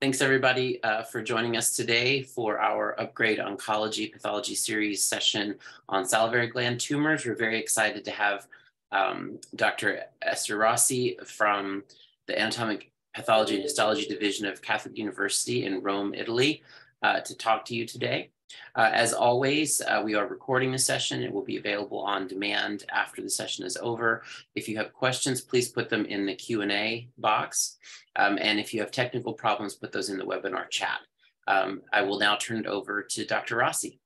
Thanks everybody uh, for joining us today for our Upgrade Oncology Pathology Series session on salivary gland tumors. We're very excited to have um, Dr. Esther Rossi from the Anatomic Pathology and Histology Division of Catholic University in Rome, Italy, uh, to talk to you today. Uh, as always, uh, we are recording the session. It will be available on demand after the session is over. If you have questions, please put them in the Q&A box. Um, and if you have technical problems, put those in the webinar chat. Um, I will now turn it over to Dr. Rossi.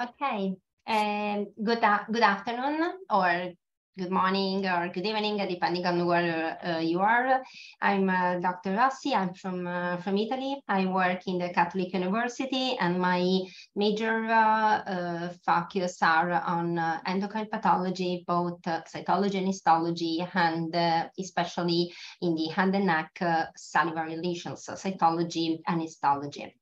Okay, and good, good afternoon or good morning or good evening, depending on where uh, you are. I'm uh, Dr. Rossi. I'm from uh, from Italy. I work in the Catholic University, and my major uh, uh, focus are on uh, endocrine pathology, both cytology and histology, and especially in the hand and neck salivary lesions, so cytology and histology.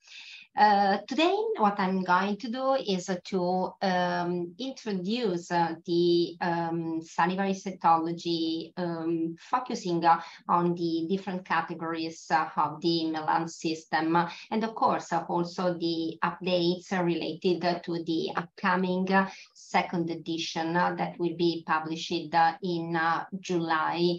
Uh, today, what I'm going to do is uh, to um, introduce uh, the um, salivary cytology, um, focusing uh, on the different categories uh, of the Milan system, and of course, also the updates related to the upcoming second edition that will be published in July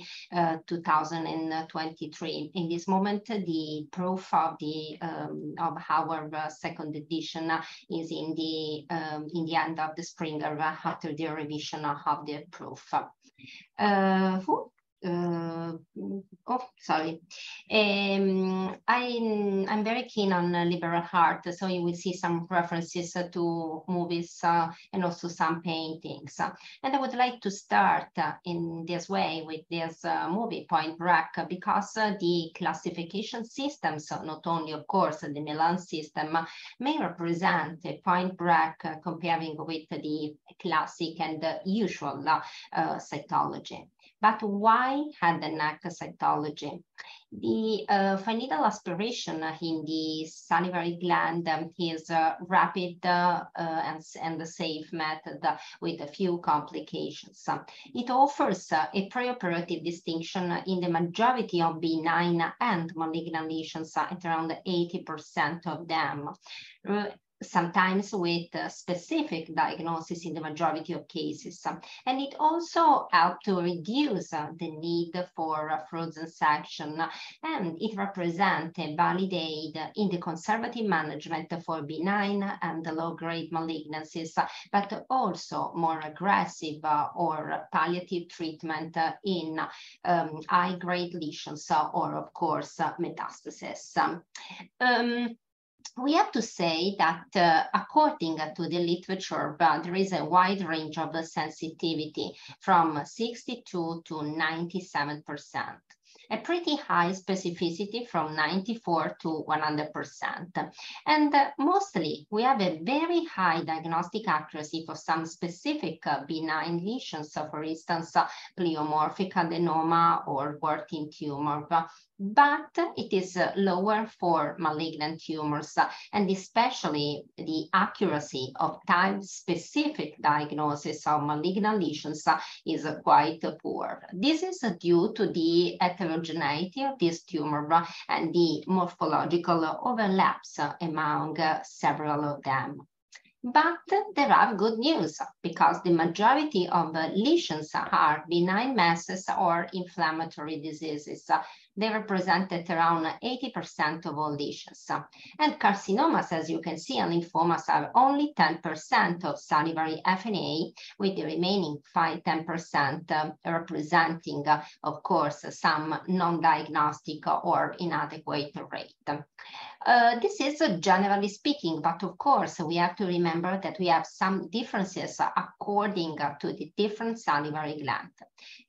2023. In this moment, the proof of the um, of our uh, second edition is in the um, in the end of the spring after the revision of the proof. Uh, uh, oh, sorry. Um, I'm, I'm very keen on uh, liberal art, so you will see some references uh, to movies uh, and also some paintings. And I would like to start uh, in this way with this uh, movie, Point Break, because the classification systems, not only, of course, the Milan system, may represent a point break comparing with the classic and usual cytology. But why head and neck cytology? The uh, needle aspiration in the salivary gland um, is a rapid uh, and, and safe method with a few complications. It offers uh, a preoperative distinction in the majority of benign and malignant lesions at around 80% of them sometimes with specific diagnosis in the majority of cases. And it also helped to reduce uh, the need for frozen section, and it represents a valid aid in the conservative management for benign and low-grade malignancies, but also more aggressive uh, or palliative treatment in um, high-grade lesions or, of course, metastasis. Um, we have to say that uh, according to the literature, uh, there is a wide range of sensitivity from 62 to 97 percent a pretty high specificity from 94 to 100%. And uh, mostly we have a very high diagnostic accuracy for some specific uh, benign lesions. So for instance, pleomorphic adenoma or Warthin tumor but it is lower for malignant tumors and especially the accuracy of time-specific diagnosis of malignant lesions is quite poor. This is due to the heterogeneity of this tumor and the morphological overlaps among several of them. But there are good news because the majority of lesions are benign masses or inflammatory diseases they represented around 80% of all lesions. And carcinomas, as you can see, and lymphomas are only 10% of salivary FNA, with the remaining 5-10% uh, representing, uh, of course, some non-diagnostic or inadequate rate. Uh, this is uh, generally speaking, but of course we have to remember that we have some differences according to the different salivary gland.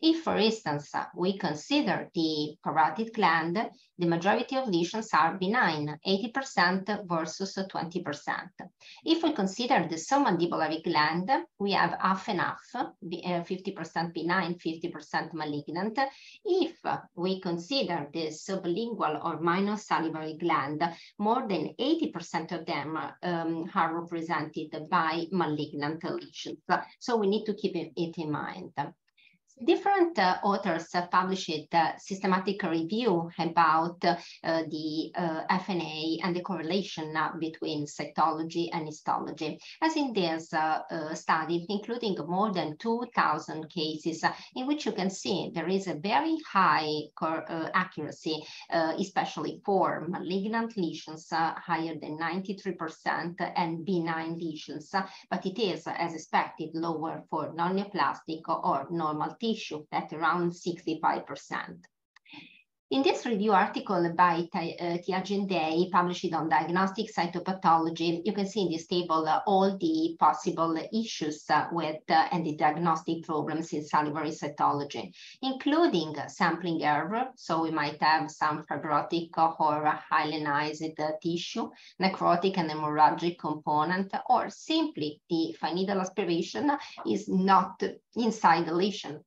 If, for instance, we consider the parotid gland, the majority of lesions are benign, 80% versus 20%. If we consider the submandibular gland, we have half and half, 50% benign, 50% malignant. If we consider the sublingual or minor salivary gland, more than 80% of them um, are represented by malignant lesions. So we need to keep it in mind. Different uh, authors uh, published a systematic review about uh, the uh, FNA and the correlation uh, between cytology and histology. As in this study, including more than 2,000 cases in which you can see there is a very high accuracy, especially for malignant lesions, higher than 93% and benign lesions, but it is, as expected, lower for non-neoplastic or normal tissue issue at around 65%. In this review article by uh, Tyagi and Dey, published on diagnostic cytopathology, you can see in this table uh, all the possible issues uh, with uh, and the diagnostic problems in salivary cytology, including sampling error. So we might have some fibrotic or hyalinized tissue, necrotic and hemorrhagic component, or simply the fine needle aspiration is not inside the lesion.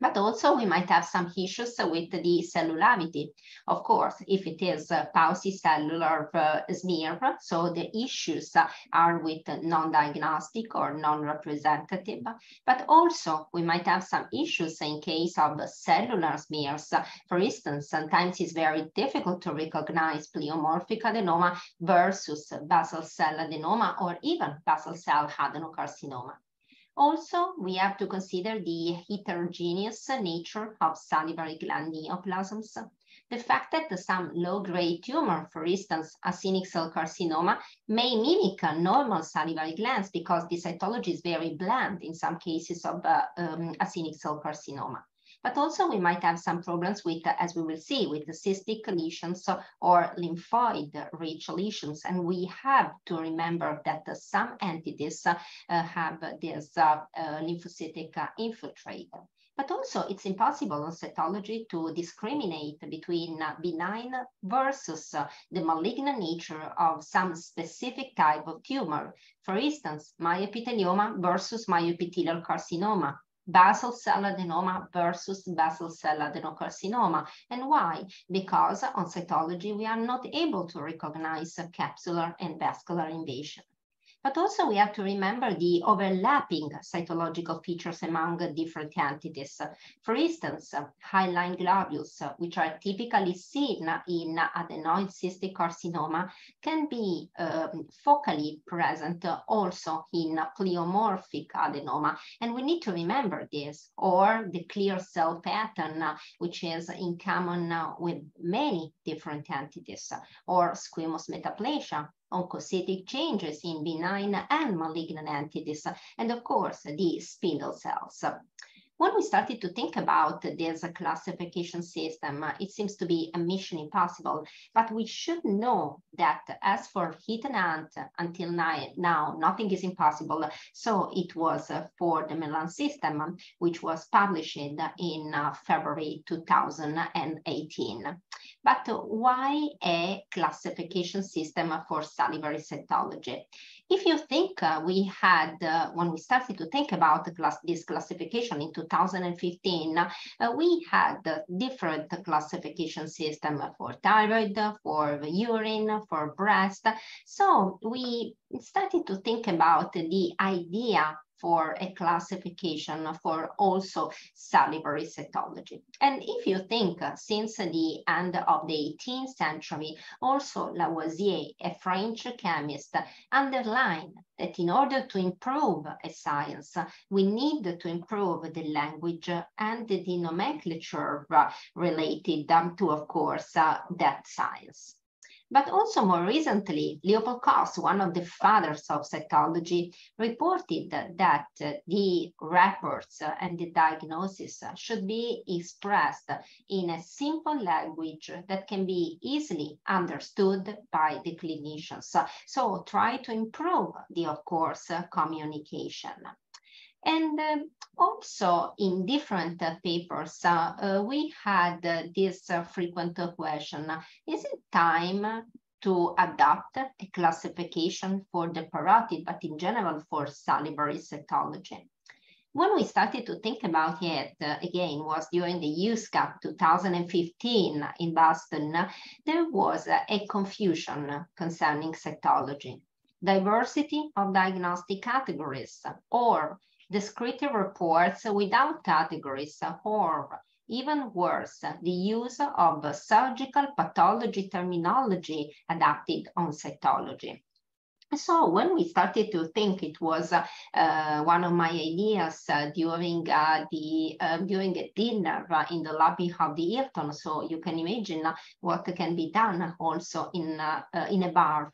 But also we might have some issues with the cellularity. Of course, if it is a paucicellular uh, smear, so the issues are with non-diagnostic or non-representative. But also we might have some issues in case of cellular smears. For instance, sometimes it's very difficult to recognize pleomorphic adenoma versus basal cell adenoma or even basal cell adenocarcinoma. Also, we have to consider the heterogeneous nature of salivary gland neoplasms. The fact that some low-grade tumor, for instance, acinic cell carcinoma, may mimic a normal salivary glands because the cytology is very bland in some cases of uh, um, acinic cell carcinoma. But also we might have some problems with, as we will see, with the cystic lesions or lymphoid-rich lesions. And we have to remember that some entities uh, have this uh, uh, lymphocytic infiltrate. But also it's impossible on cytology to discriminate between benign versus the malignant nature of some specific type of tumor. For instance, myoepithelioma versus myoepithelial carcinoma basal cell adenoma versus basal cell adenocarcinoma. And why? Because on cytology, we are not able to recognize a capsular and vascular invasion. But also we have to remember the overlapping cytological features among different entities. For instance, hyaline globules, which are typically seen in adenoid cystic carcinoma, can be um, focally present also in pleomorphic adenoma. And we need to remember this, or the clear cell pattern, which is in common with many different entities, or squamous metaplasia, oncocytic changes in benign and malignant entities, and of course, the spindle cells. When we started to think about this classification system, it seems to be a mission impossible, but we should know that as for Ethan Hunt, until now, nothing is impossible. So it was for the Milan system, which was published in uh, February 2018. But why a classification system for salivary cytology? If you think uh, we had, uh, when we started to think about class, this classification in 2015, uh, we had different classification system for thyroid, for urine, for breast. So we started to think about the idea for a classification for also salivary cytology. And if you think uh, since the end of the 18th century, also Lavoisier, a French chemist, underlined that in order to improve a science, we need to improve the language and the nomenclature related to, of course, uh, that science. But also more recently, Leopold Koss, one of the fathers of cytology, reported that the reports and the diagnosis should be expressed in a simple language that can be easily understood by the clinicians. So try to improve the, of course, communication. And um, also in different uh, papers, uh, uh we had uh, this uh, frequent question, is it time to adopt a classification for the parotid, but in general for salivary cytology? When we started to think about it, again, was during the USCAP 2015 in Boston, there was a confusion concerning cytology diversity of diagnostic categories or descriptive reports without categories or even worse, the use of surgical pathology terminology adapted on cytology. So when we started to think, it was uh, uh, one of my ideas uh, during uh, the um, during a dinner uh, in the lobby of the Hilton. So you can imagine uh, what can be done also in in a bar.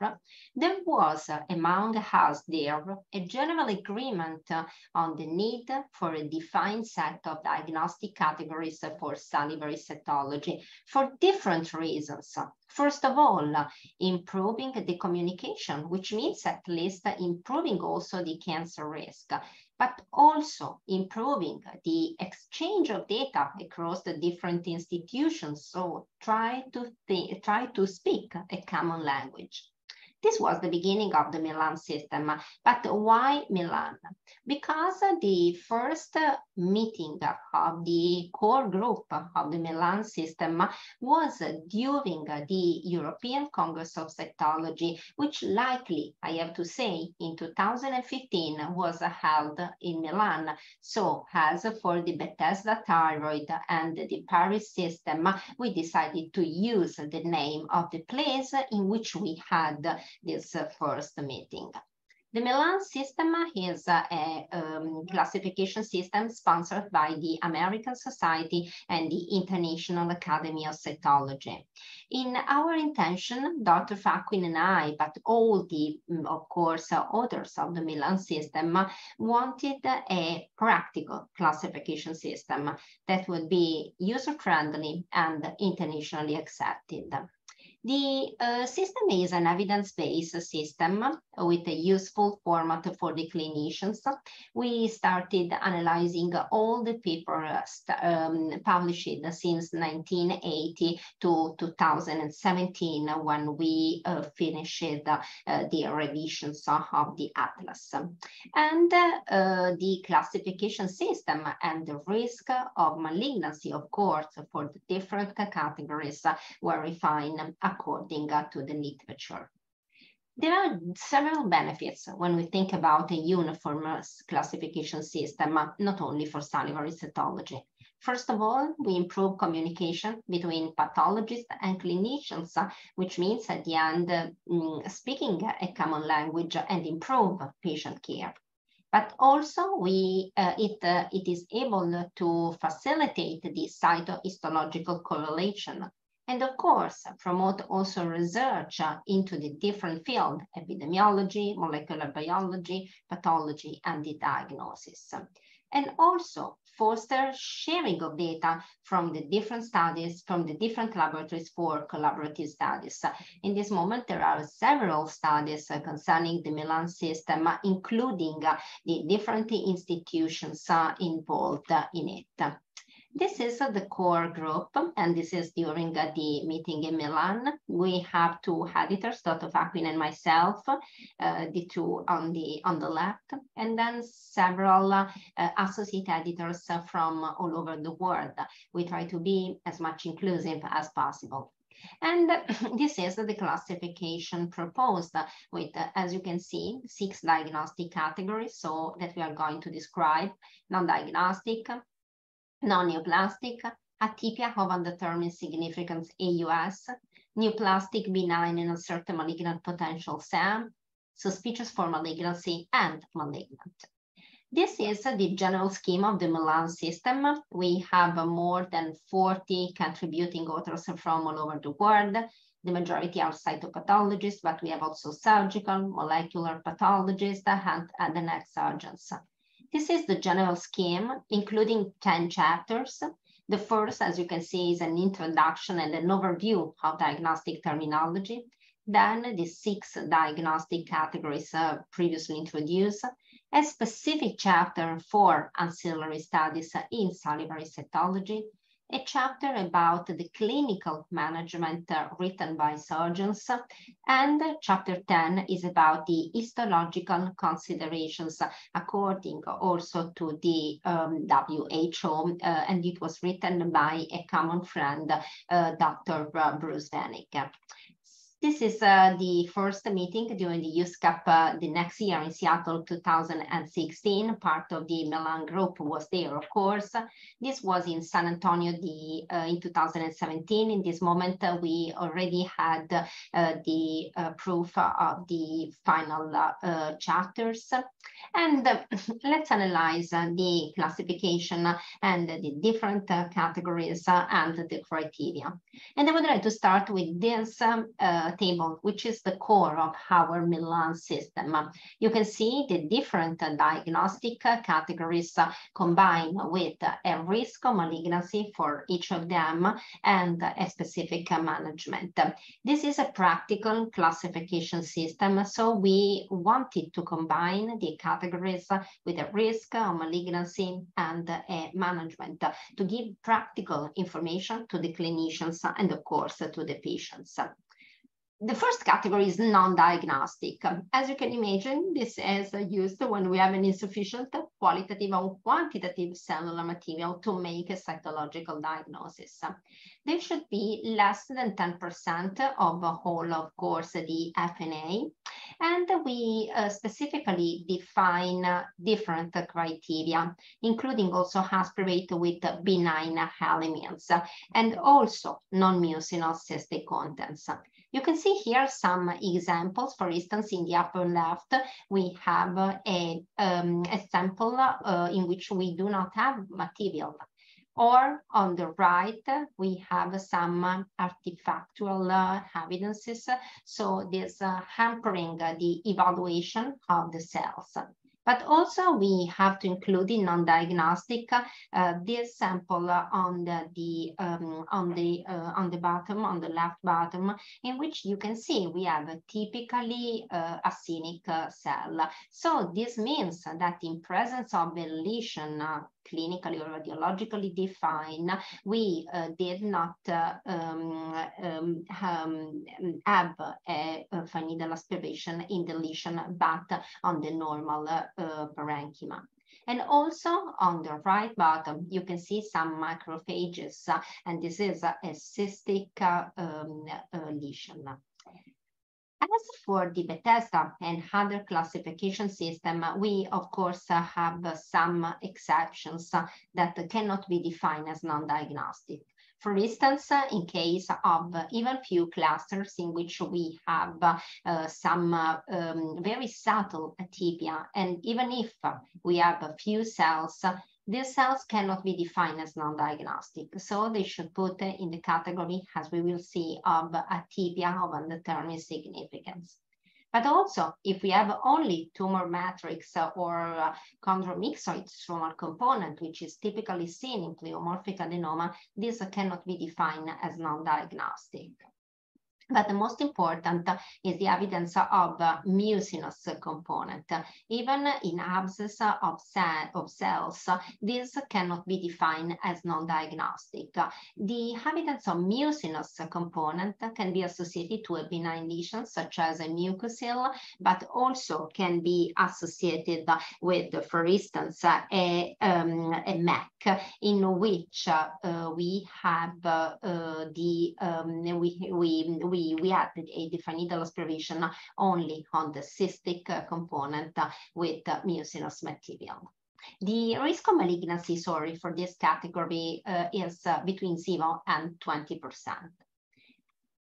There was among us there a general agreement on the need for a defined set of diagnostic categories for salivary cytology for different reasons. First of all, improving the communication, which means at least improving also the cancer risk, but also improving the exchange of data across the different institutions. So try to try to speak a common language. This was the beginning of the Milan system. But why Milan? Because the first meeting of the core group of the Milan system was during the European Congress of Cytology, which likely, I have to say, in 2015 was held in Milan. So as for the Bethesda thyroid and the Paris system, we decided to use the name of the place in which we had this first meeting. The Milan system is a um, classification system sponsored by the American Society and the International Academy of Cytology. In our intention, Dr. Faquin and I, but all the, mm, of course, authors of the Milan system wanted a practical classification system that would be user-friendly and internationally accepted. The uh, system is an evidence-based system with a useful format for the clinicians. We started analyzing all the papers um, published since 1980 to 2017 when we uh, finished uh, the revisions of the atlas. And uh, the classification system and the risk of malignancy, of course, for the different categories were refined according to the literature. There are several benefits when we think about a uniform classification system, not only for salivary cytology. First of all, we improve communication between pathologists and clinicians, which means at the end, mm, speaking a common language and improve patient care. But also we, uh, it, uh, it is able to facilitate the cytohistological correlation and of course, promote also research uh, into the different field, epidemiology, molecular biology, pathology, and the diagnosis. And also foster sharing of data from the different studies, from the different laboratories for collaborative studies. In this moment, there are several studies uh, concerning the Milan system, including uh, the different institutions involved in it. This is the core group, and this is during the meeting in Milan. We have two editors, Dr. Faquin and myself, uh, the two on the on the left, and then several uh, associate editors from all over the world. We try to be as much inclusive as possible. And this is the classification proposed with, as you can see, six diagnostic categories, so that we are going to describe non-diagnostic, non-neoplastic, atypia of undetermined significance AUS, neoplastic benign and uncertain malignant potential SAM, suspicious for malignancy, and malignant. This is the general scheme of the Milan system. We have more than 40 contributing authors from all over the world. The majority are cytopathologists, but we have also surgical, molecular pathologists, and, and the next surgeons. This is the general scheme, including 10 chapters. The first, as you can see, is an introduction and an overview of diagnostic terminology. Then the six diagnostic categories uh, previously introduced, a specific chapter for ancillary studies in salivary cytology, a chapter about the clinical management uh, written by surgeons. And chapter 10 is about the histological considerations according also to the um, WHO. Uh, and it was written by a common friend, uh, Dr. Bruce Wenig. This is uh, the first meeting during the USCAP uh, the next year in Seattle 2016. Part of the Milan group was there, of course. This was in San Antonio the, uh, in 2017. In this moment, uh, we already had uh, the uh, proof of the final chapters. And let's analyze the classification and the different categories and the criteria. And I would like to start with this um, table, which is the core of our Milan system. You can see the different diagnostic categories combined with a risk of malignancy for each of them and a specific management. This is a practical classification system, so we wanted to combine the categories with a risk of malignancy and a management to give practical information to the clinicians and of course to the patients the first category is non-diagnostic. As you can imagine, this is used when we have an insufficient qualitative or quantitative cellular material to make a cytological diagnosis. There should be less than 10% of the whole, of course, the FNA. And we uh, specifically define uh, different criteria, including also aspirate with benign elements and also non-mucinous cystic contents. You can see here some examples. For instance, in the upper left, we have a, um, a sample uh, in which we do not have material. Or on the right, we have some artifactual uh, evidences. So this uh, hampering the evaluation of the cells. But also we have to include in non-diagnostic uh, this sample on the, the um, on the uh, on the bottom, on the left bottom, in which you can see we have a typically uh, acinic uh, cell. So this means that in presence of a lesion clinically or radiologically defined, we uh, did not uh, um, um, um, have a, a needle aspiration in the lesion, but on the normal uh, parenchyma. And also on the right bottom, you can see some macrophages, uh, and this is a, a cystic uh, um, uh, lesion. As for the Bethesda and other classification system, we of course have some exceptions that cannot be defined as non-diagnostic. For instance, in case of even few clusters in which we have uh, some uh, um, very subtle atypia, and even if we have a few cells these cells cannot be defined as non-diagnostic, so they should put in the category, as we will see, of atypia of undetermined significance. But also, if we have only tumor matrix or uh, chondromyxoid stromal component, which is typically seen in pleomorphic adenoma, this cannot be defined as non-diagnostic. But the most important is the evidence of mucinous component. Even in abscess of, of cells, this cannot be defined as non-diagnostic. The evidence of mucinous component can be associated to a benign lesion, such as a mucocele, but also can be associated with, for instance, a, um, a MEC in which uh, we have uh, the, um, we, we, we, we added a needle aspiration only on the cystic component with mucinous material. The risk of malignancy, sorry, for this category uh, is uh, between 0 and 20%.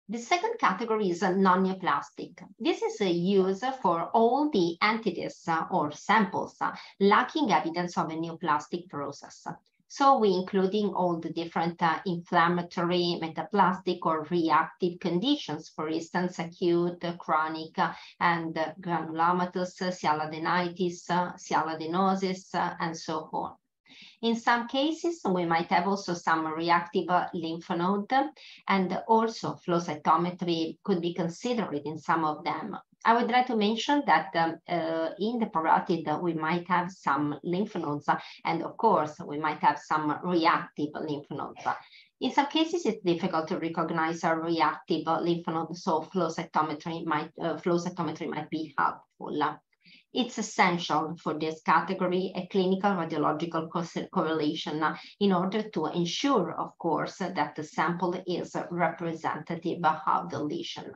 The second category is non-neoplastic. This is a use for all the entities uh, or samples uh, lacking evidence of a neoplastic process. So we including all the different uh, inflammatory, metaplastic or reactive conditions, for instance, acute, chronic, uh, and uh, granulomatous, sialadenitis, sialadenosis, and so on. In some cases, we might have also some reactive lymph node, and also flow cytometry could be considered in some of them. I would like to mention that um, uh, in the parotid, uh, we might have some lymph nodes, uh, and of course, we might have some reactive lymph nodes. In some cases, it's difficult to recognize a reactive lymph node, so flow cytometry might, uh, flow cytometry might be helpful. It's essential for this category a clinical radiological correlation in order to ensure, of course, that the sample is representative of the lesion.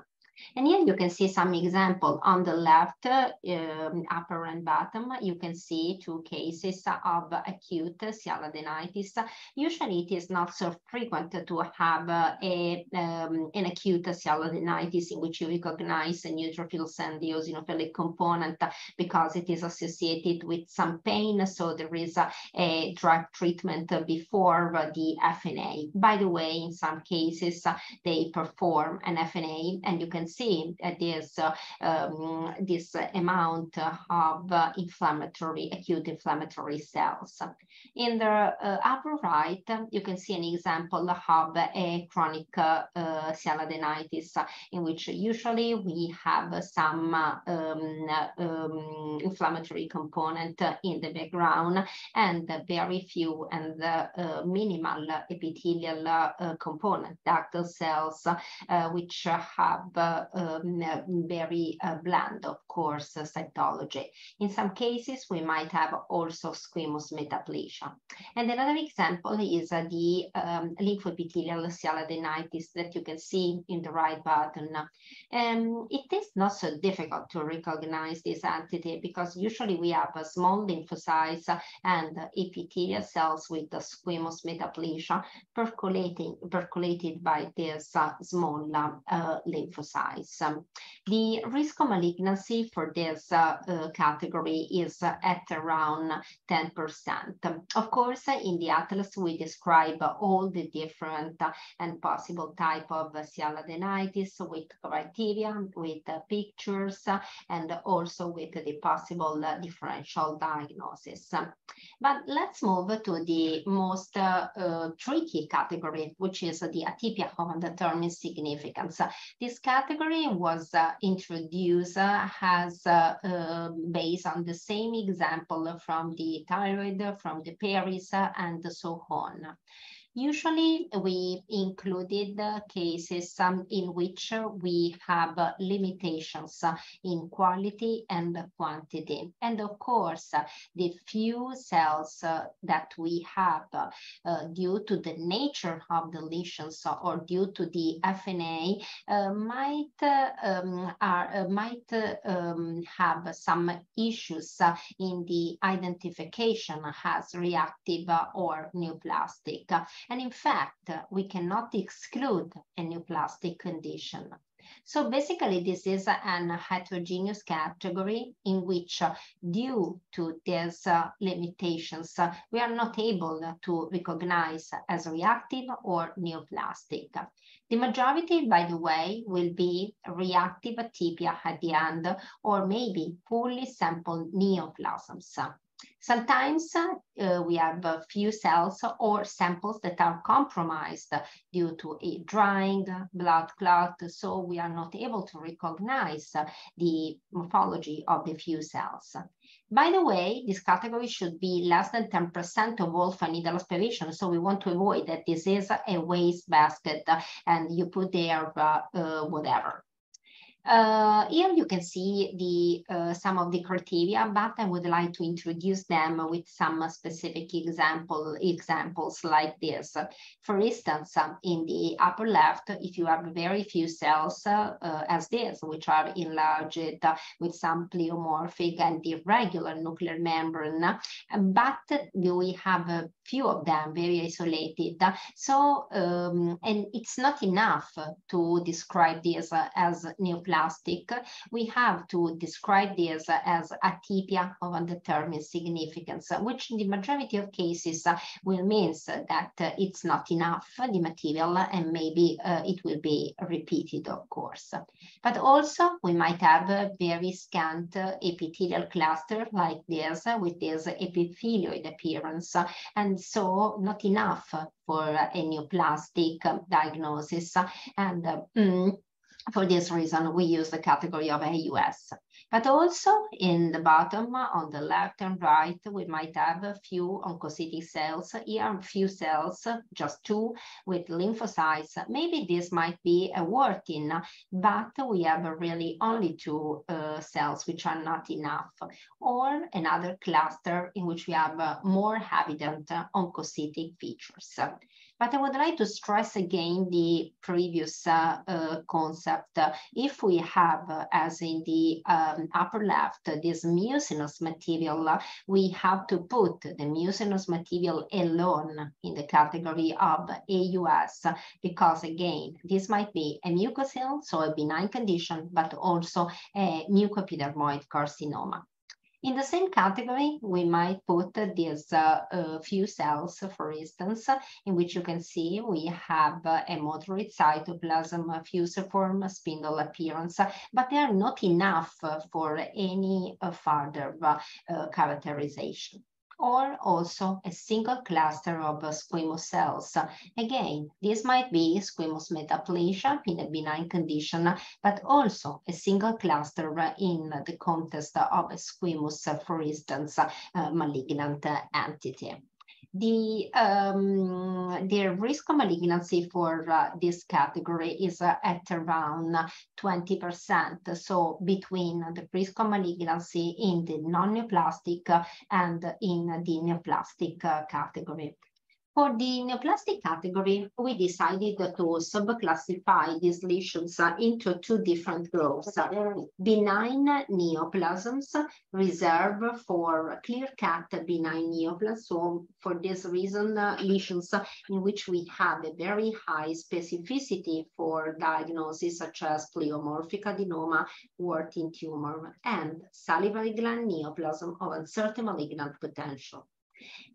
And here you can see some example on the left, um, upper and bottom, you can see two cases of acute sialadenitis. Usually it is not so frequent to have a, um, an acute sialadenitis in which you recognize a neutrophils and the eosinophilic component because it is associated with some pain. So there is a, a drug treatment before the FNA. By the way, in some cases, they perform an FNA and you can see this, um, this amount of inflammatory, acute inflammatory cells. In the uh, upper right, you can see an example of a chronic uh, sialadenitis in which usually we have some um, um, inflammatory component in the background and very few and uh, minimal epithelial uh, component, ductal cells, uh, which have um, very bland, of course, cytology. In some cases, we might have also squamous metaplasia. And another example is the um, lymphoepithelial sialadenitis that you can see in the right button. Um, it is not so difficult to recognize this entity because usually we have a small lymphocytes and epithelial cells with the squamous metaplasia percolating, percolated by these uh, small uh. Um, the risk of malignancy for this uh, category is at around 10%. Of course, in the atlas, we describe all the different and possible type of sialadenitis with criteria, with pictures, and also with the possible differential diagnosis. But let's move to the most uh, uh, tricky category, which is the atypia of undetermined significance. This category was uh, introduced uh, as uh, um, based on the same example from the thyroid, from the Paris, uh, and so on. Usually we included cases um, in which we have limitations in quality and quantity. And of course, the few cells uh, that we have uh, due to the nature of the lesions or due to the FNA uh, might, um, are, might um, have some issues in the identification as reactive or neoplastic. And in fact, we cannot exclude a neoplastic condition. So basically, this is an heterogeneous category in which, uh, due to these uh, limitations, uh, we are not able to recognize as reactive or neoplastic. The majority, by the way, will be reactive atypia at the end, or maybe fully sampled neoplasms. Sometimes uh, we have a few cells or samples that are compromised due to a drying blood clot, so we are not able to recognize the morphology of the few cells. By the way, this category should be less than 10% of all needle aspiration. So we want to avoid that this is a waste basket and you put there uh, uh, whatever. Uh, here you can see the uh, some of the criteria, but I would like to introduce them with some specific example examples like this. For instance, um, in the upper left, if you have very few cells uh, as this, which are enlarged with some pleomorphic and irregular nuclear membrane, but we have a few of them very isolated. So, um, and it's not enough to describe this as neoplastic plastic, we have to describe this as atypia of undetermined significance, which in the majority of cases will means that it's not enough, the material, and maybe uh, it will be repeated, of course. But also we might have a very scant epithelial cluster like this with this epithelioid appearance, and so not enough for a neoplastic diagnosis. And mm, for this reason, we use the category of AUS. But also in the bottom, on the left and right, we might have a few oncocytic cells. Here, a few cells, just two, with lymphocytes. Maybe this might be a Warthin, but we have really only two uh, cells, which are not enough. Or another cluster in which we have uh, more evident oncocytic features. But I would like to stress again the previous uh, uh, concept. if we have, uh, as in the um, upper left, this mucinous material, we have to put the mucinous material alone in the category of AUS, because again, this might be a mucocele, so a benign condition, but also a mucoepidermoid carcinoma. In the same category, we might put these uh, few cells, for instance, in which you can see we have uh, a moderate cytoplasm, a fusiform spindle appearance, but they are not enough for any uh, further characterization or also a single cluster of squamous cells. Again, this might be squamous metaplasia in a benign condition, but also a single cluster in the context of a squamous, for instance, malignant entity the um, the risk of malignancy for uh, this category is uh, at around 20%. So between the risk of malignancy in the non-neoplastic and in the neoplastic uh, category. For the neoplastic category, we decided to subclassify these lesions into two different groups. Benign neoplasms reserved for clear-cut benign neoplasms. So for this reason, lesions in which we have a very high specificity for diagnosis such as pleomorphic adenoma, Warthin tumor, and salivary gland neoplasm of uncertain malignant potential.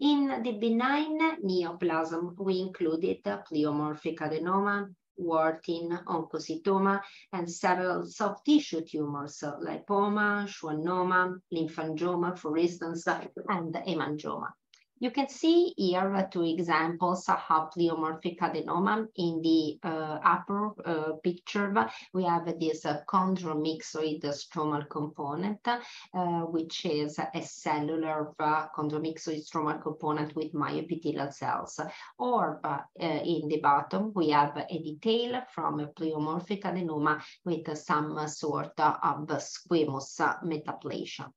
In the benign neoplasm, we included pleomorphic adenoma, Warthin, oncocytoma, and several soft tissue tumors, uh, lipoma, schwannoma, lymphangioma, for instance, and hemangioma. You can see here two examples of pleomorphic adenoma. In the uh, upper uh, picture, we have this uh, chondromyxoid stromal component, uh, which is a cellular uh, chondromyxoid stromal component with myoepithelial cells. Or uh, in the bottom, we have a detail from a pleomorphic adenoma with some sort of squamous metaplasia.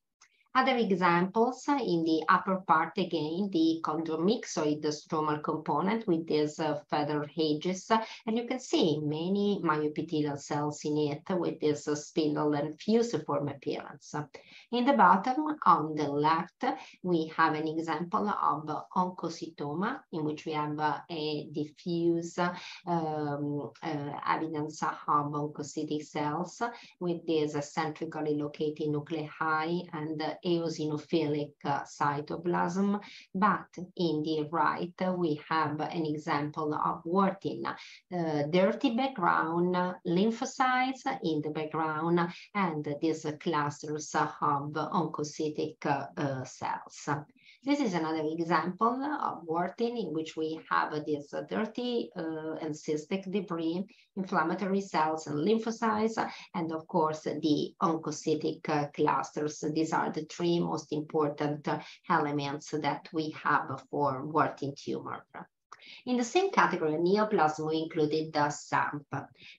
Other examples in the upper part again, the chondromyxoid stromal component with these uh, feather edges, and you can see many myoepithelial cells in it with this uh, spindle and fusiform appearance. In the bottom on the left, we have an example of oncocytoma in which we have uh, a diffuse um, uh, evidence of oncocytic cells with these centrically located nuclei and eosinophilic cytoplasm, but in the right, we have an example of Warthin, uh, dirty background, lymphocytes in the background, and these clusters of oncocytic uh, cells. This is another example of Warthin in which we have this dirty uh, and cystic debris, inflammatory cells and lymphocytes, and of course the oncocytic uh, clusters. These are the three most important uh, elements that we have for Warthin tumor. In the same category, neoplasm, we included the SUMP.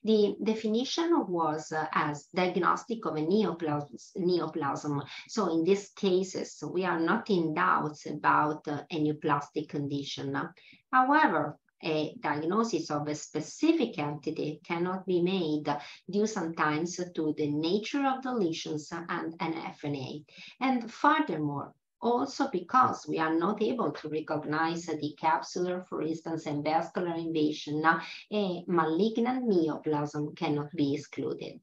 The definition was uh, as diagnostic of a neoplasm, neoplasm. So in these cases, we are not in doubts about uh, a neoplastic condition. However, a diagnosis of a specific entity cannot be made due sometimes to the nature of the lesions and an FNA. And furthermore, also because we are not able to recognize the capsular, for instance, and vascular invasion, a malignant neoplasm cannot be excluded.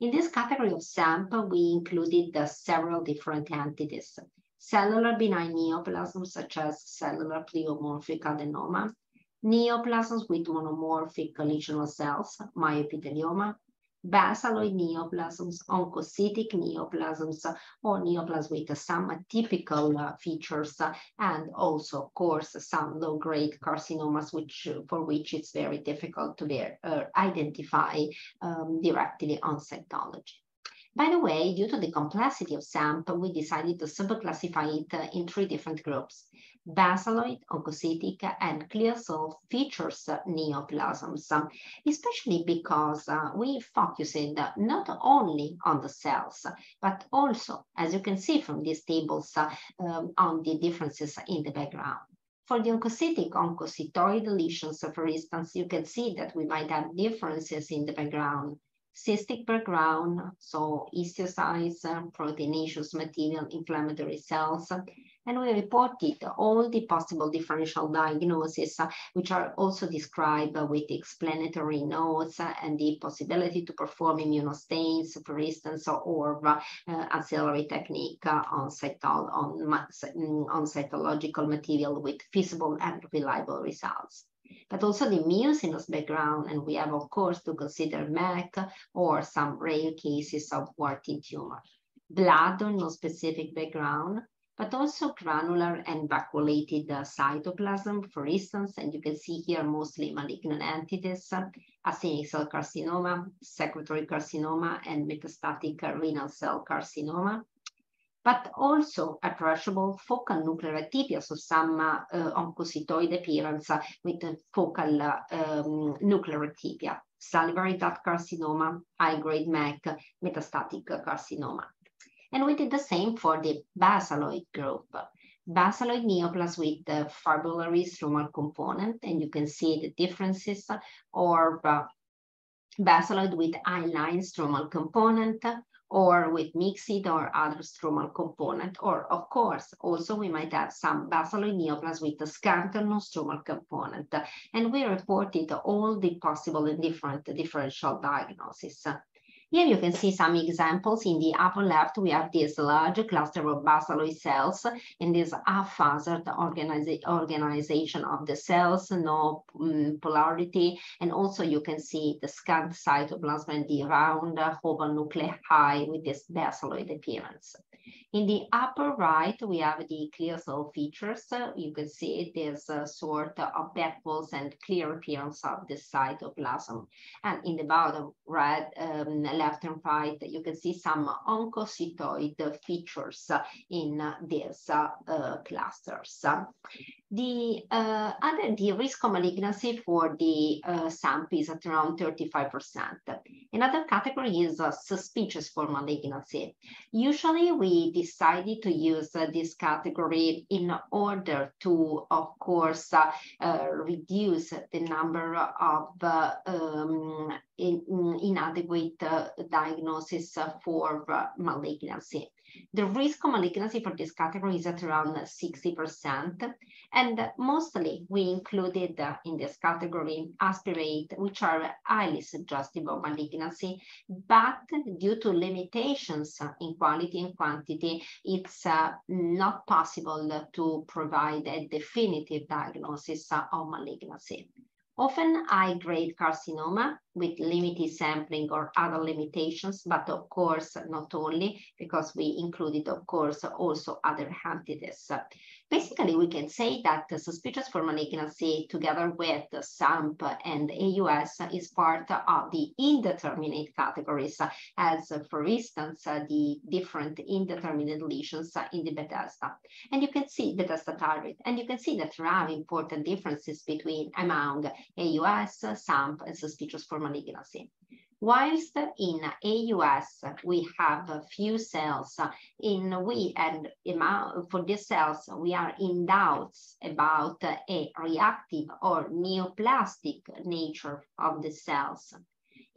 In this category of sample, we included several different entities. Cellular benign neoplasms, such as cellular pleomorphic adenoma, neoplasms with monomorphic lesional cells, myoepithelioma, basaloid neoplasms, oncocytic neoplasms, or neoplasms with some atypical uh, features, uh, and also, of course, some low-grade carcinomas, which for which it's very difficult to bear, uh, identify um, directly on cytology. By the way, due to the complexity of SUMP, we decided to subclassify it in three different groups basaloid, oncocytic, and clear cell features neoplasms, especially because uh, we focused not only on the cells, but also, as you can see from these tables, uh, um, on the differences in the background. For the oncocytic oncocytoid lesions, for instance, you can see that we might have differences in the background cystic background, so histiocytes, proteinaceous material, inflammatory cells, and we reported all the possible differential diagnoses, uh, which are also described with explanatory notes uh, and the possibility to perform immunostains, for instance, or uh, ancillary technique on, cytol on, mm, on cytological material with feasible and reliable results but also the mucinous background. And we have, of course, to consider MEC or some rare cases of Warthin tumor. Blood or no specific background, but also granular and vacuolated uh, cytoplasm, for instance, and you can see here mostly malignant entities, uh, acinic cell carcinoma, secretory carcinoma, and metastatic renal cell carcinoma but also approachable focal nuclear atypia, so some uh, oncocytoid appearance uh, with focal uh, um, nuclear atypia, salivary duct carcinoma, high-grade MEC, metastatic carcinoma. And we did the same for the basaloid group. Basaloid neoplasm with the fibrillary stromal component, and you can see the differences, or uh, basaloid with hyaline stromal component, or with mixed or other stromal component, or of course, also we might have some basaloid neoplasm with a scanter non-stromal component. And we reported all the possible and different differential diagnoses. Here you can see some examples. In the upper left, we have this large cluster of basaloid cells and this haphazard organiza organization of the cells, no um, polarity. And also you can see the scant cytoplasm and the round oval nuclei with this basaloid appearance. In the upper right, we have the clear cell features. You can see there's a sort of backwards and clear appearance of the cytoplasm. And in the bottom right, um, left and right, you can see some oncocytoid features in these uh, clusters. The uh, other, the risk of malignancy for the uh, SUMP is at around 35%. Another category is uh, suspicious for malignancy. Usually we decided to use uh, this category in order to, of course, uh, uh, reduce the number of um, in, inadequate diagnosis for malignancy. The risk of malignancy for this category is at around 60%. And mostly we included in this category aspirate, which are highly suggestive of malignancy, but due to limitations in quality and quantity, it's uh, not possible to provide a definitive diagnosis of malignancy. Often high-grade carcinoma with limited sampling or other limitations, but of course, not only, because we included, of course, also other entities. Basically, we can say that the suspicious for malignancy together with the SUMP and AUS is part of the indeterminate categories, as for instance, the different indeterminate lesions in the Bethesda. And you can see Bethesda target, and you can see that there are important differences between among AUS, SUMP, and suspicious for malignancy. Whilst in AUS, we have a few cells in we and for these cells, we are in doubts about a reactive or neoplastic nature of the cells.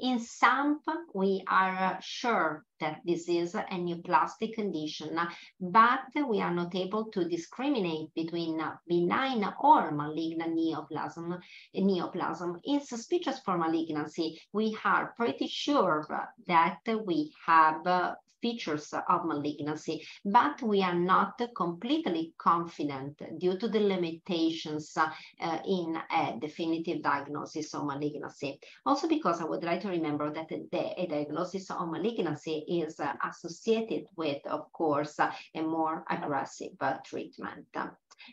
In SUMP, we are sure that this is a neoplastic condition, but we are not able to discriminate between benign or malignant neoplasm. neoplasm. In suspicious for malignancy, we are pretty sure that we have features of malignancy, but we are not completely confident due to the limitations uh, in a definitive diagnosis of malignancy. Also because I would like to remember that the, a diagnosis of malignancy is uh, associated with, of course, a more aggressive uh, treatment.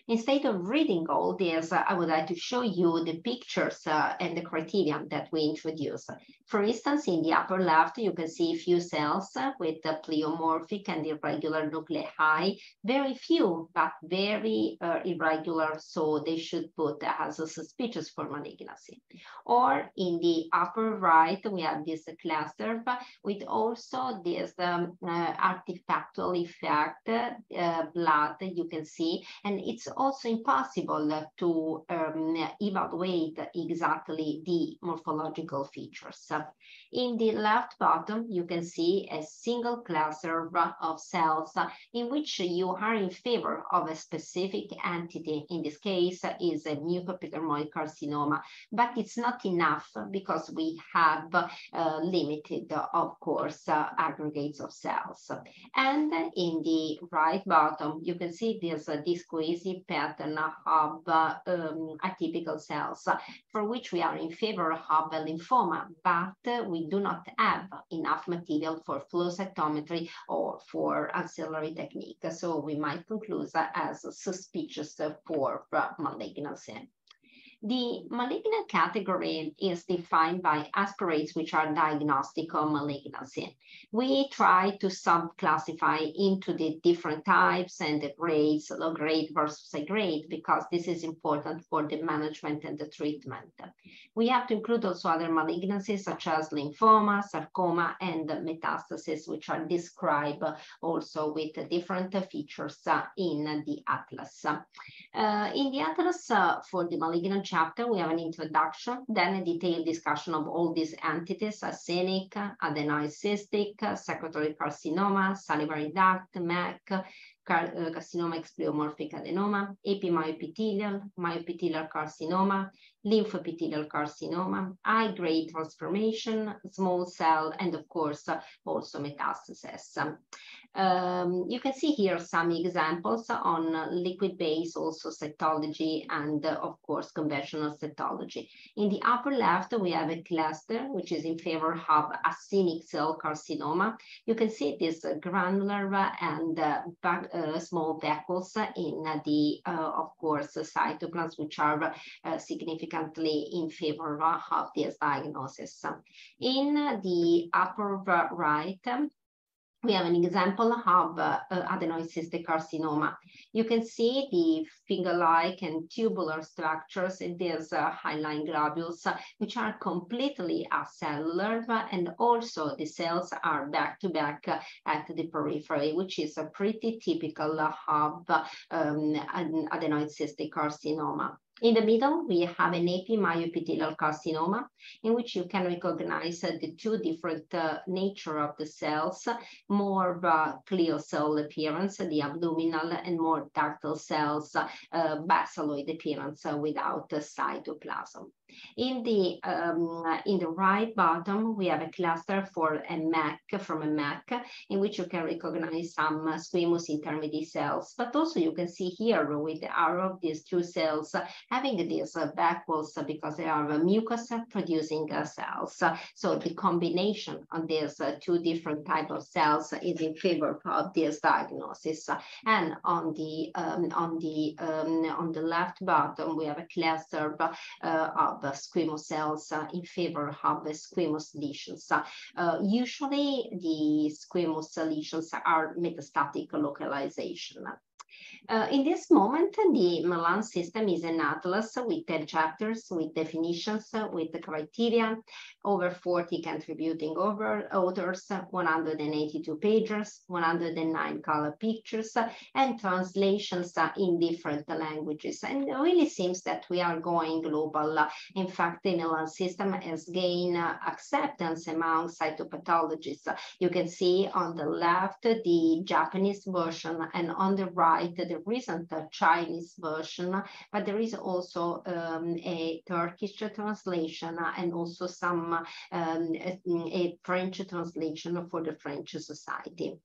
Instead of reading all this, uh, I would like to show you the pictures uh, and the criteria that we introduce. For instance, in the upper left, you can see few cells uh, with the pleomorphic and irregular nuclei, very few, but very uh, irregular, so they should put as a suspicious for malignancy. Or in the upper right, we have this cluster with also this um, uh, artifactual effect, uh, blood, you can see, and it it's also impossible to um, evaluate exactly the morphological features. In the left bottom, you can see a single cluster of cells in which you are in favor of a specific entity. In this case is a mucoepidermoid carcinoma, but it's not enough because we have uh, limited, of course, uh, aggregates of cells. And in the right bottom, you can see there's a discohesive pattern of um, atypical cells for which we are in favor of lymphoma, but we do not have enough material for flow cytometry or for ancillary technique. So we might conclude as suspicious for malignancy. The malignant category is defined by aspirates which are diagnostic of malignancy. We try to subclassify into the different types and the grades, low grade versus high grade, because this is important for the management and the treatment. We have to include also other malignancies such as lymphoma, sarcoma, and metastasis, which are described also with different features in the atlas. Uh, in the atlas uh, for the malignant chapter, we have an introduction, then a detailed discussion of all these entities, acinic, adenoid cystic, secretory carcinoma, salivary duct, MEC, car uh, carcinoma pleomorphic adenoma, epimyoepithelial, myoepithelial carcinoma, lymphoepithelial carcinoma, high-grade transformation, small cell, and of course, also metastasis. Um, you can see here some examples on liquid base, also cytology, and uh, of course, conventional cytology. In the upper left, we have a cluster, which is in favor of acinic cell carcinoma. You can see this uh, granular and uh, uh, small vacuoles in the, uh, of course, cytoplasms, which are uh, significantly in favor of this diagnosis. In the upper right, we have an example of uh, adenoid cystic carcinoma. You can see the finger-like and tubular structures in these uh, hyaline globules, uh, which are completely acellular, and also the cells are back-to-back -back at the periphery, which is a pretty typical of um, adenoid cystic carcinoma. In the middle, we have an epimyoepithelial carcinoma, in which you can recognize uh, the two different uh, nature of the cells, more uh, clear cell appearance, the abluminal, and more ductal cells, uh, basaloid appearance uh, without cytoplasm. In the um, in the right bottom, we have a cluster for a MEC from a MEC, in which you can recognize some squamous intermediate cells. But also you can see here with the arrow of these two cells having these vacuoles because they are mucus producing cells. So the combination of these two different type of cells is in favor of this diagnosis. And on the um, on the um, on the left bottom, we have a cluster uh, of of squamous cells uh, in favor of squamous lesions. Uh, usually the squamous lesions are metastatic localization. Uh, in this moment, the Milan system is an atlas with 10 chapters, with definitions, uh, with the criteria, over 40 contributing over authors, 182 pages, 109 color pictures, uh, and translations uh, in different languages. And it really seems that we are going global. In fact, the Milan system has gained acceptance among cytopathologists. You can see on the left the Japanese version and on the right the recent Chinese version, but there is also um, a Turkish translation and also some um, a, a French translation for the French society.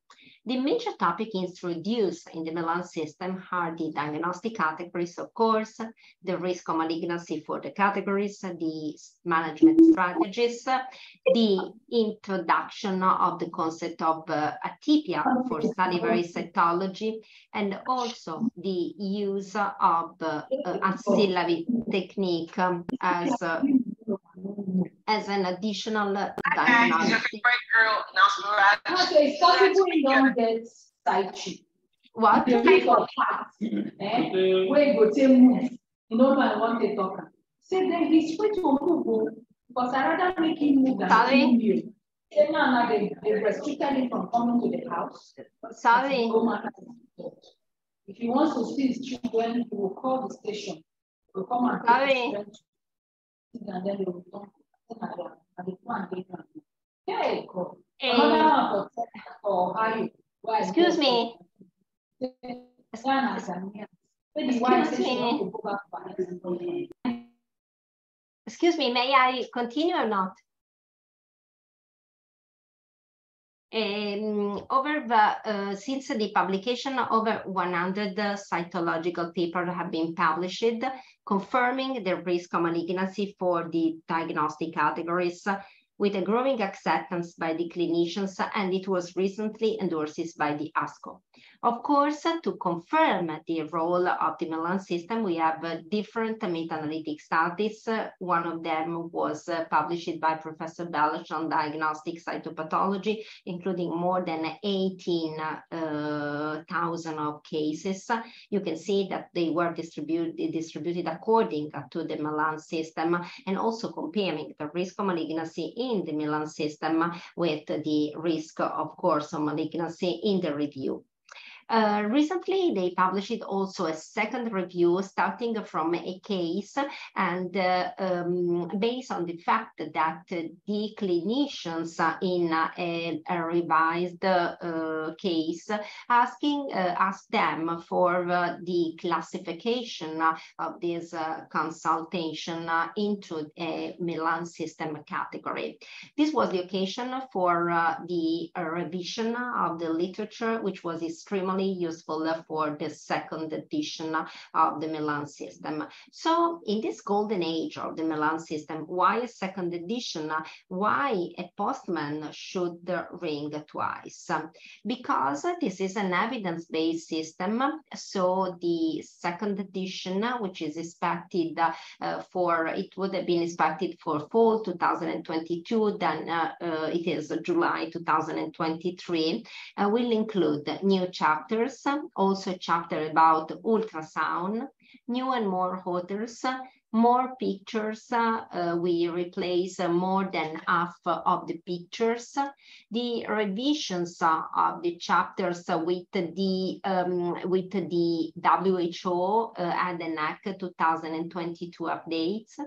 The major topic introduced in the Milan system are the diagnostic categories, of course, the risk of malignancy for the categories, the management strategies, the introduction of the concept of uh, atypia for salivary cytology, and also the use of uh, ancillary technique as uh, as an additional diagnostic. Okay, some people don't get side chick. What? They for parts. Eh? Where go take move. You know I want to talk. Say then he's free to move because I rather make him move than Sorry? you. Say now now they, they restricted him from coming to the house. Sorry. If he wants to see his children, he will call the station. He will come and Sorry. take his and then they will come. Excuse me. Excuse me. excuse me, may I continue or not? Um, over the, uh, since the publication, over 100 cytological papers have been published, confirming the risk of malignancy for the diagnostic categories with a growing acceptance by the clinicians, and it was recently endorsed by the ASCO. Of course, to confirm the role of the Milan system, we have uh, different meta-analytic studies. Uh, One of them was uh, published by Professor Belch on diagnostic cytopathology, including more than 18,000 of cases. You can see that they were distributed, distributed according to the Milan system and also comparing the risk of malignancy in the Milan system with the risk, of course, of malignancy in the review. Uh, recently, they published also a second review starting from a case and uh, um, based on the fact that the clinicians in a, a revised uh, case asking uh, asked them for uh, the classification of this consultation into a Milan system category. This was the occasion for the revision of the literature, which was extremely useful for the second edition of the Milan system. So in this golden age of the Milan system, why a second edition? Why a postman should ring twice? Because this is an evidence-based system. So the second edition, which is expected uh, for, it would have been expected for fall 2022, then uh, uh, it is July 2023, uh, will include new chapters, also a chapter about ultrasound, new and more authors, more pictures. uh, we replace uh, more than half of the pictures. The revisions uh, of the chapters with the um, with the WHO uh, and the NAC 2022 updates.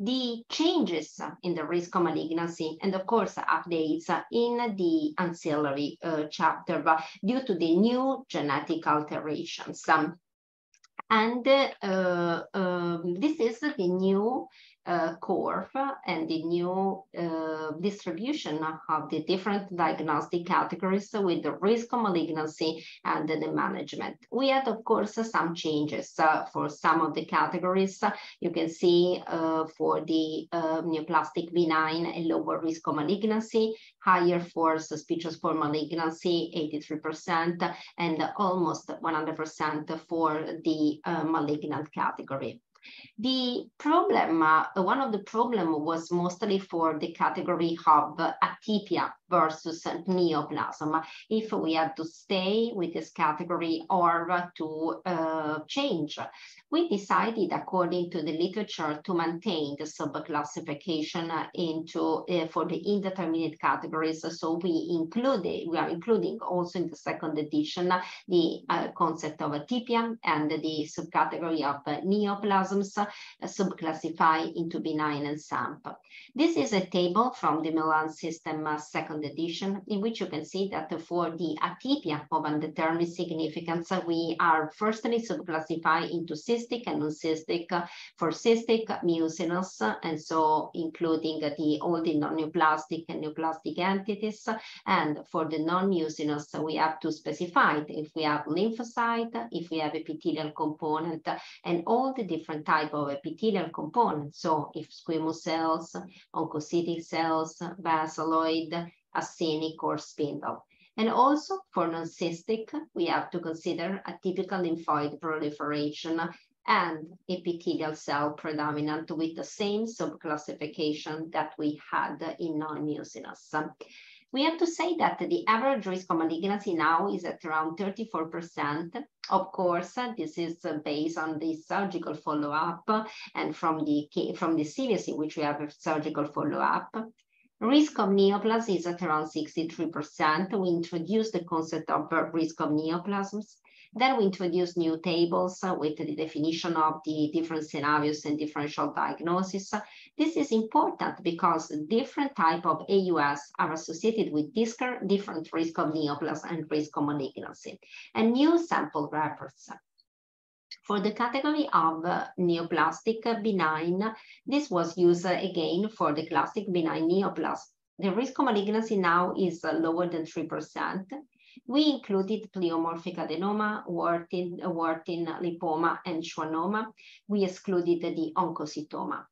The changes in the risk of malignancy, and of course updates in the ancillary chapter due to the new genetic alterations. Um, and uh, um, this is the new uh, curve and the new uh, distribution of the different diagnostic categories with the risk of malignancy and the management. We had, of course, some changes uh, for some of the categories. You can see uh, for the uh, neoplastic benign, a lower risk of malignancy, higher for suspicious for malignancy, 83%, and almost 100% for the uh, malignant category. The problem, uh, one of the problem was mostly for the category of atypia versus neoplasm. If we had to stay with this category or to uh, change, we decided according to the literature to maintain the subclassification into uh, for the indeterminate categories. So we include we are including also in the second edition the uh, concept of atypia and the subcategory of neoplasms uh, subclassify into benign and SUMP. This is a table from the Milan system uh, second edition in which you can see that for the atypia of undetermined significance, we are firstly subclassified into cystic and non-cystic. For cystic, mucinous, and so including the all the non-neoplastic and neoplastic entities. And for the non-mucinous, we have to specify if we have lymphocyte, if we have epithelial component, and all the different type of epithelial components. So if squamous cells, oncocytic cells, basaloid, acinic or spindle. And also for non-cystic, we have to consider a typical lymphoid proliferation and epithelial cell predominant with the same subclassification that we had in non-mucinous. We have to say that the average risk of malignancy now is at around 34%. Of course, this is based on the surgical follow-up and from the, from the series in which we have a surgical follow-up. Risk of neoplasm is at around 63%. We introduced the concept of risk of neoplasms. Then we introduced new tables uh, with the definition of the different scenarios and differential diagnosis. This is important because different type of AUS are associated with different risk of neoplasm and risk of malignancy. And new sample reports for the category of neoplastic benign, this was used again for the classic benign neoplasm. The risk of malignancy now is lower than 3%. We included pleomorphic adenoma, Warthin, Warthin lipoma, and schwannoma. We excluded the oncocytoma.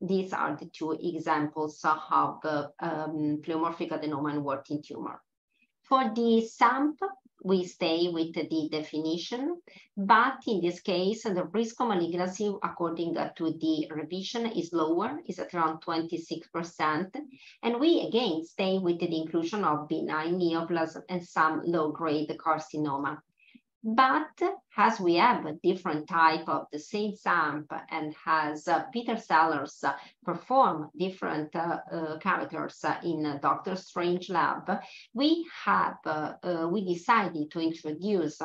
These are the two examples of um, pleomorphic adenoma and Warthin tumor. For the SUMP, we stay with the definition, but in this case, the risk of malignancy, according to the revision, is lower, is at around 26%. And we again stay with the inclusion of benign neoplasm and some low-grade carcinoma. But as we have a different type of the same SUMP and has uh, Peter Sellers uh, perform different uh, uh characters uh, in Dr. Strangelove, we have, uh, we decided to introduce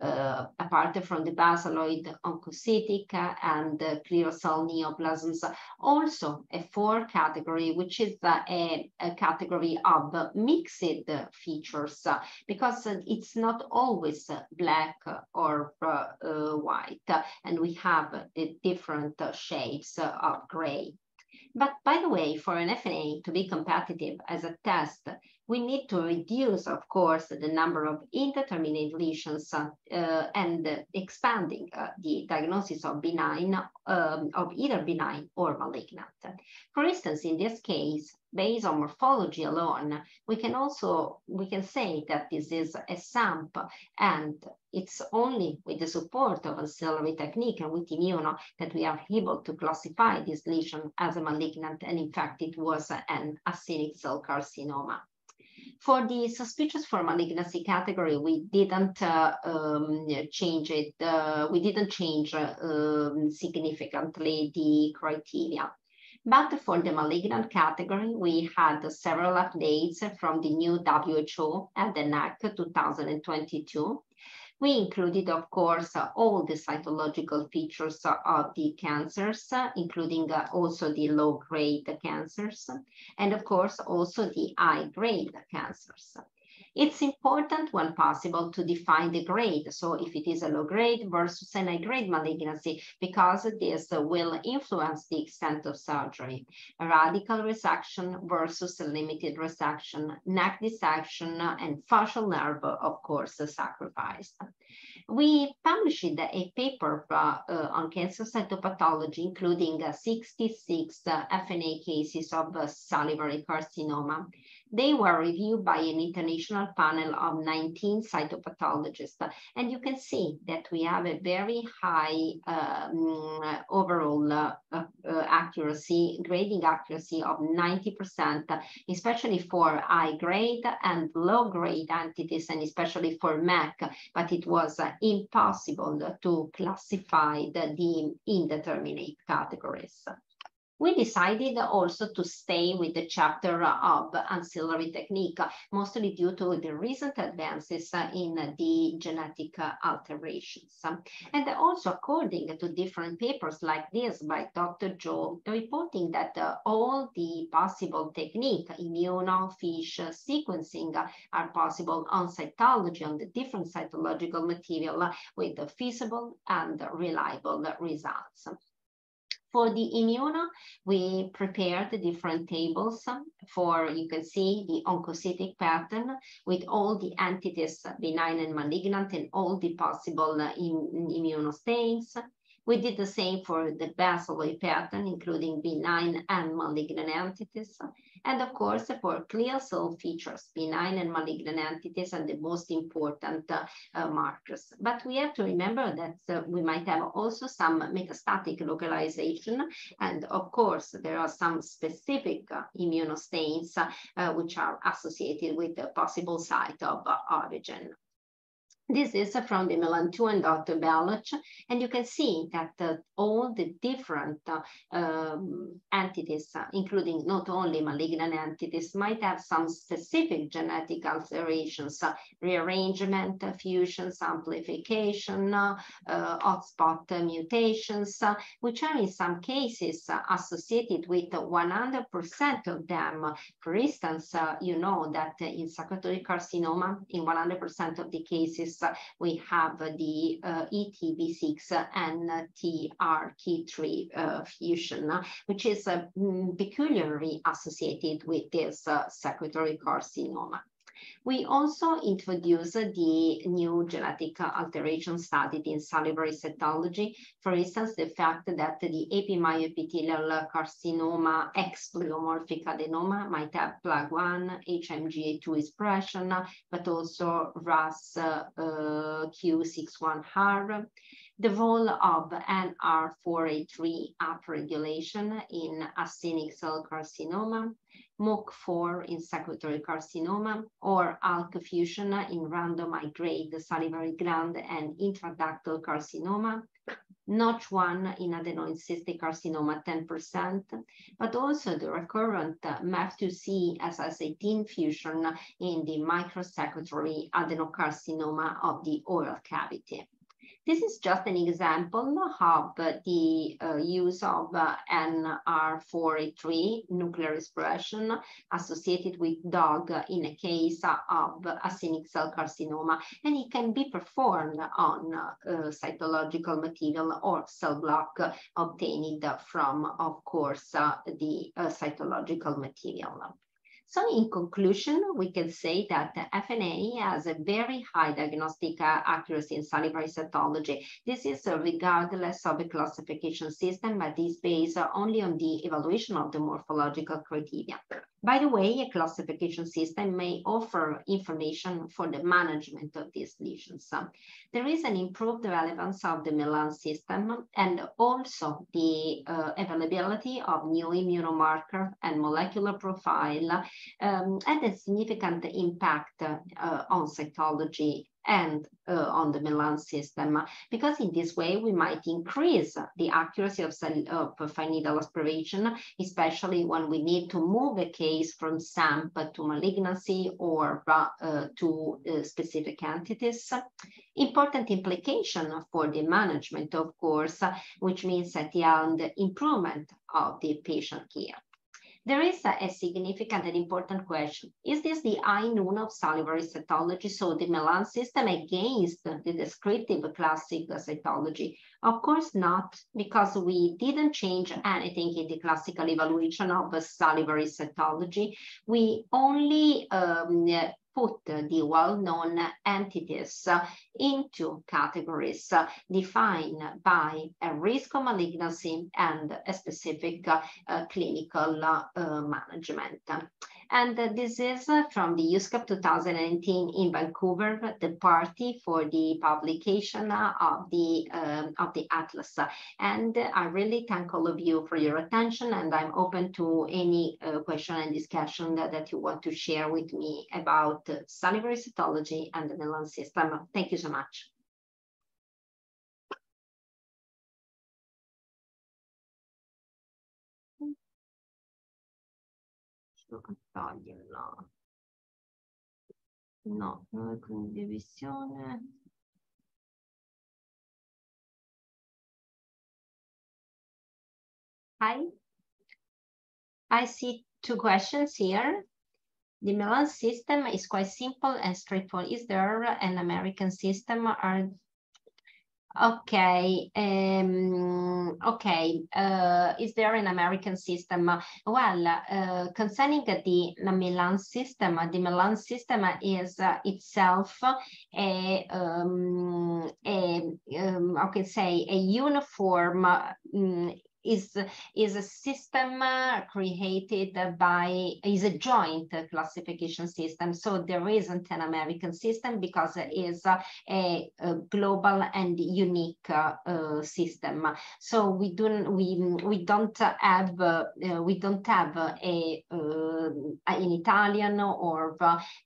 uh, apart from the basaloid oncocytic and uh, clear cell neoplasms, also a fourth category, which is uh, a, a, category of mixed features, because it's not always black or uh, white, and we have the different shades of gray. But by the way, for an FNA to be competitive as a test, we need to reduce, of course, the number of indeterminate lesions uh, and expanding uh, the diagnosis of benign, um, of either benign or malignant. For instance, in this case, based on morphology alone, we can also, we can say that this is a SUMP and it's only with the support of ancillary technique and with immuno that we are able to classify this lesion as a malignant and in fact it was an acinic cell carcinoma. For the suspicious for malignancy category, we didn't uh, um, change it. Uh, we didn't change uh, um, significantly the criteria. But for the malignant category, we had several updates from the new WHO at the NAC 2022 we included, of course, all the cytological features of the cancers, including uh, also the low-grade cancers, and of course, also the high-grade cancers. It's important when possible to define the grade. So if it is a low grade versus an high grade malignancy, because this will influence the extent of surgery. A radical resection versus a limited resection, neck dissection, and facial nerve, of course, sacrificed. We published a paper uh, on cancer cytopathology, including uh, 66 uh, FNA cases of salivary carcinoma. They were reviewed by an international panel of 19 cytopathologists. And you can see that we have a very high um, overall uh, uh, accuracy, grading accuracy of 90%, especially for high grade and low grade entities, and especially for MEC. but it was uh, impossible to classify the, the indeterminate categories we decided also to stay with the chapter of ancillary technique, mostly due to the recent advances in the genetic alterations. And also according to different papers like this by Dr. Joe, reporting that all the possible technique, immuno, fish, sequencing are possible on cytology, on the different cytological material with feasible and reliable results. For the immuno, we prepared the different tables for, you can see the oncocytic pattern with all the entities, benign and malignant, and all the possible uh, immunostains. We did the same for the basaloid pattern, including benign and malignant entities. And of course, for clear cell features, benign and malignant entities are the most important uh, uh, markers. But we have to remember that uh, we might have also some metastatic localization. And of course, there are some specific uh, immunostains uh, which are associated with the possible site of uh, origin. This is from the Milan 2 and Dr. Belloch, and you can see that uh, all the different uh, um, entities, uh, including not only malignant entities, might have some specific genetic alterations, uh, rearrangement, fusions, amplification, uh, hotspot mutations, which are in some cases associated with 100% of them. For instance, you know that in secretory carcinoma, in 100% of the cases, we have the uh, ETV6 and TRK3 uh, fusion, which is uh, peculiarly associated with this secretory carcinoma. We also introduced the new genetic alteration studied in salivary cytology. For instance, the fact that the epimyoepithelial carcinoma X pleomorphic adenoma might have PLAG1, HMGA2 expression, but also RAS uh, Q61R the role of NR4A3 upregulation in acinic cell carcinoma, MUC4 in secretory carcinoma, or ALK fusion in random high-grade salivary gland and intraductal carcinoma, NOTCH1 in adenoid cystic carcinoma 10%, but also the recurrent MEF2C SS18 fusion in the microsecretory adenocarcinoma of the oral cavity. This is just an example of the uh, use of uh, NR4A3 nuclear expression associated with dog in a case of acinic cell carcinoma, and it can be performed on uh, cytological material or cell block obtained from, of course, the cytological material. So in conclusion, we can say that FNA has a very high diagnostic uh, accuracy in salivary cytology. This is uh, regardless of the classification system, but is based only on the evaluation of the morphological criteria. By the way, a classification system may offer information for the management of these lesions. There is an improved relevance of the Milan system and also the uh, availability of new immunomarker and molecular profile um, had a significant impact uh, on cytology and uh, on the Milan system, because in this way we might increase the accuracy of, of fine needle aspiration, especially when we need to move a case from SUMP to malignancy or uh, to uh, specific entities. Important implication for the management, of course, which means at the end improvement of the patient care. There is a, a, significant and important question. Is this the high noon of salivary cytology, so the Milan system against the descriptive classic cytology? Of course not, because we didn't change anything in the classical evaluation of salivary cytology. We only um, put the well-known entities into categories defined by a risk of malignancy and a specific uh, clinical uh, management. And uh, this is from the USCAP 2019 in Vancouver, the party for the publication of the, um, of the Atlas. And I really thank all of you for your attention and I'm open to any uh, question and discussion that, that you want to share with me about salivary cytology and the Milan system. Thank you so much. No, condivisione. Э, Hi. I see two questions here. The Milan system is quite simple and straightforward. Is there an American system? Are Okay, um, okay. Uh, is there an American system? Well, uh, concerning the Milan system, the Milan system is uh, itself a, um, a um, I can say, a uniform um, is is a system uh, created by is a joint classification system. So there isn't an American system because it is a, a global and unique uh, system. So we don't we we don't have uh, we don't have a an Italian or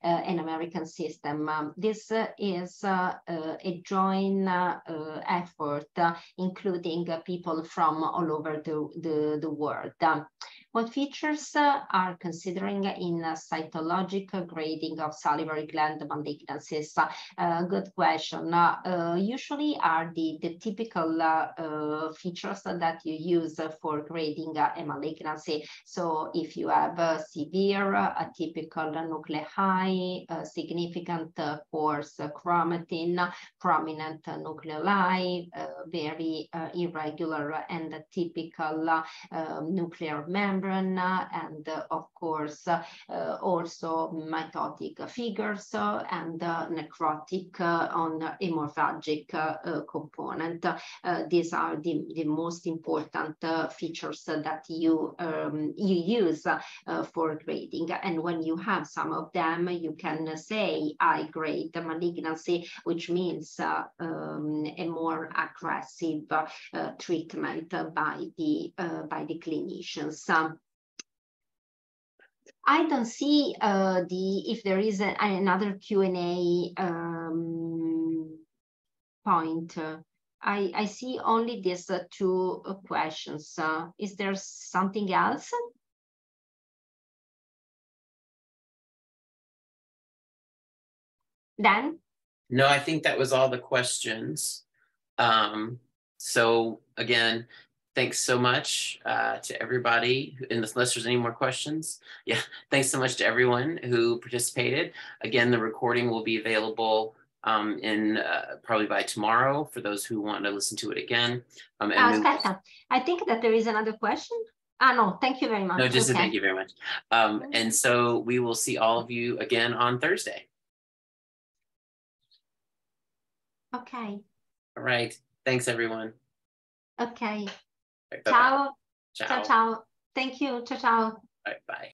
an American system. This is a joint effort, including people from all over the, the, the world. What features uh, are considering in cytologic grading of salivary gland malignancies? Uh, good question. Uh, usually are the, the typical features that you use for grading a malignancy. So if you have severe atypical nuclei, significant coarse chromatin, prominent nuclei, very irregular and typical um, nuclear membrane, and uh, of course uh, also mitotic figures and necrotic on hemorrhagic component. these are the, the most important features that you, um, you use for grading. And when you have some of them, you can say I grade malignancy, which means uh, um, a more aggressive uh, treatment by the uh, by the clinicians. I don't see uh, the if there is a, another Q and A um, point. I I see only these uh, two uh, questions. Uh, is there something else? Dan? No, I think that was all the questions. Um, so again, thanks so much uh, to everybody. Unless there's any more questions, yeah, thanks so much to everyone who participated. Again, the recording will be available um, in uh, probably by tomorrow for those who want to listen to it again. Um, and uh, I think that there is another question. Ah, no, thank you very much. No, just okay. thank you very much. Um, and so we will see all of you again on Thursday. Okay. All right. Thanks, everyone. Okay. Ciao. Ciao. Ciao. Thank you. Ciao, ciao. Bye. Bye.